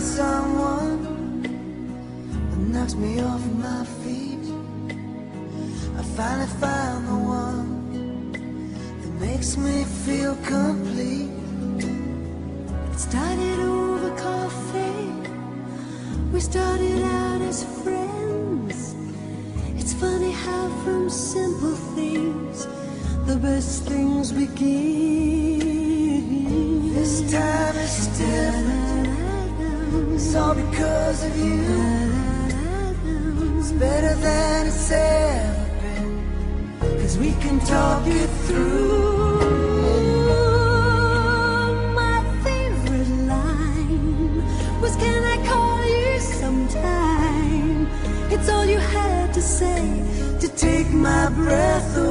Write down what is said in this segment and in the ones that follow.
someone that knocks me off my feet. I finally found the one that makes me feel complete. It started over coffee. We started out as friends. It's funny how from simple things the best things begin. This time. It's all because of you. It's better than it's ever been. Cause we can talk it through. My favorite line was Can I call you sometime? It's all you had to say to take my breath away.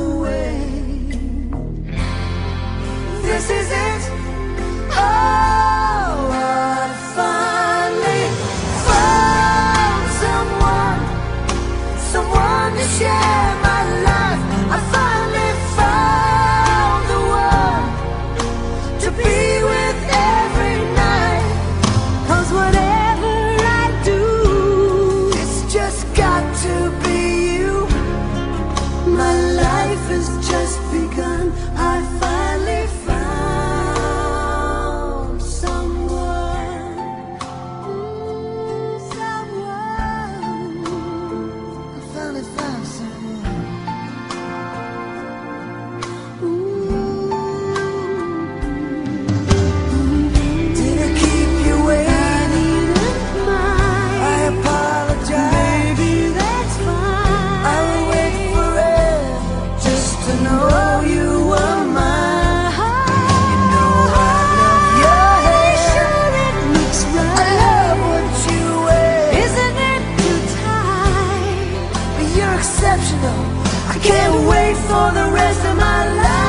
Exceptional. I can't wait for the rest of my life.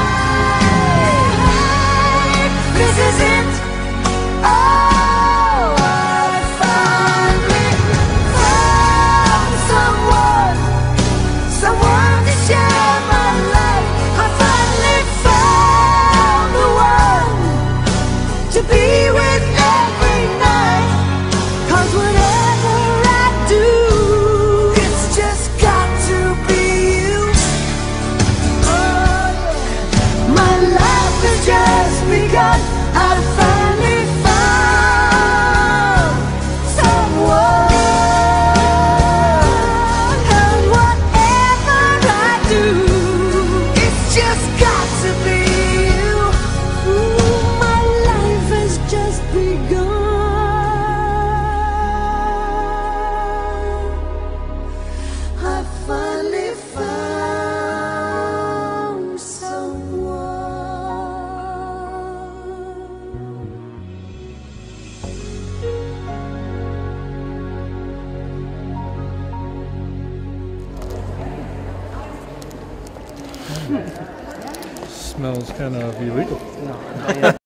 This is it. Just Smells kind of illegal.